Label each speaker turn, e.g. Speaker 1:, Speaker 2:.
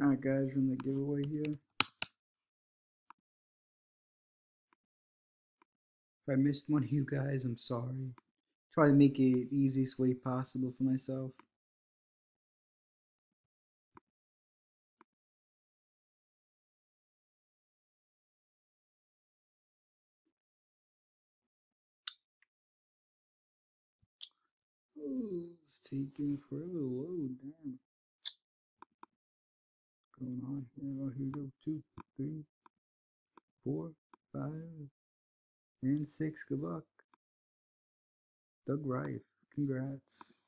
Speaker 1: Alright guys, run the giveaway here. If I missed one of you guys, I'm sorry. Try to make it the easiest way possible for myself. Oh, it's taking forever to load, damn. Going on here? Oh, here we go. Two, three, four, five, and six. Good luck. Doug Rife, congrats.